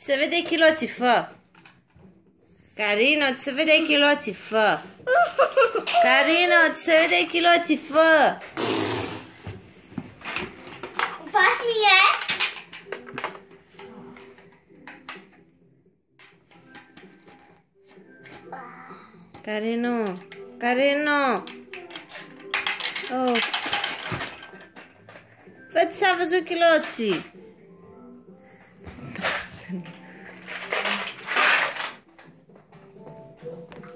se vede chiloții, fă. Carino, ți se vede chiloții, fă. Carino, ți se vede chiloții, fă. Faci mie? Carino, Carino. Oh. Fă-ți s-a văzut chiloții. Thank you.